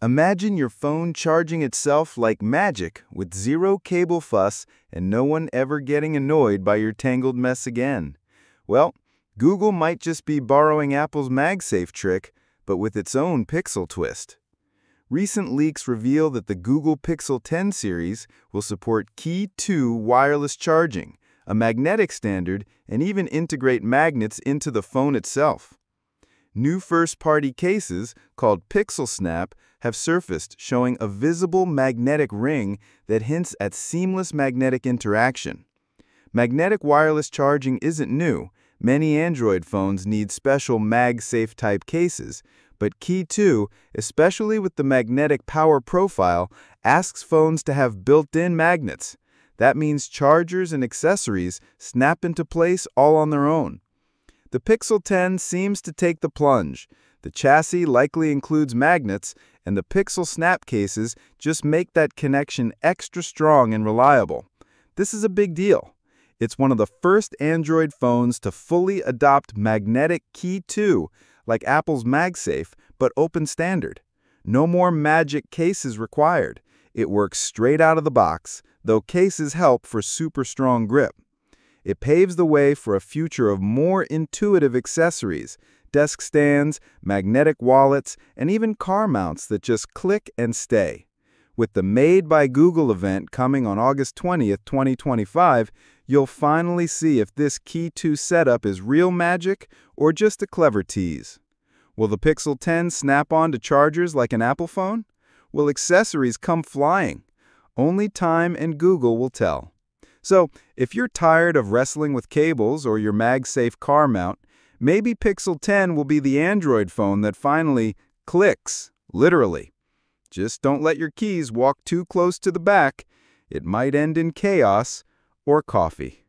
Imagine your phone charging itself like magic with zero cable fuss and no one ever getting annoyed by your tangled mess again. Well, Google might just be borrowing Apple's MagSafe trick, but with its own Pixel twist. Recent leaks reveal that the Google Pixel 10 series will support Qi 2 wireless charging, a magnetic standard, and even integrate magnets into the phone itself. New first-party cases, called Pixelsnap, have surfaced showing a visible magnetic ring that hints at seamless magnetic interaction. Magnetic wireless charging isn't new. Many Android phones need special MagSafe type cases, but Qi 2, especially with the magnetic power profile, asks phones to have built-in magnets. That means chargers and accessories snap into place all on their own. The Pixel 10 seems to take the plunge. The chassis likely includes magnets, and the Pixelsnap cases just make that connection extra strong and reliable. This is a big deal. It's one of the first Android phones to fully adopt magnetic Qi 2, like Apple's MagSafe, but open standard. No more magic cases required. It works straight out of the box, though cases help for super strong grip. It paves the way for a future of more intuitive accessories, desk stands, magnetic wallets, and even car mounts that just click and stay. With the Made by Google event coming on August 20th, 2025, you'll finally see if this Qi 2 setup is real magic or just a clever tease. Will the Pixel 10 snap on to chargers like an Apple phone? Will accessories come flying? Only time and Google will tell. So, if you're tired of wrestling with cables or your MagSafe car mount, maybe Pixel 10 will be the Android phone that finally clicks, literally. Just don't let your keys walk too close to the back. It might end in chaos or coffee.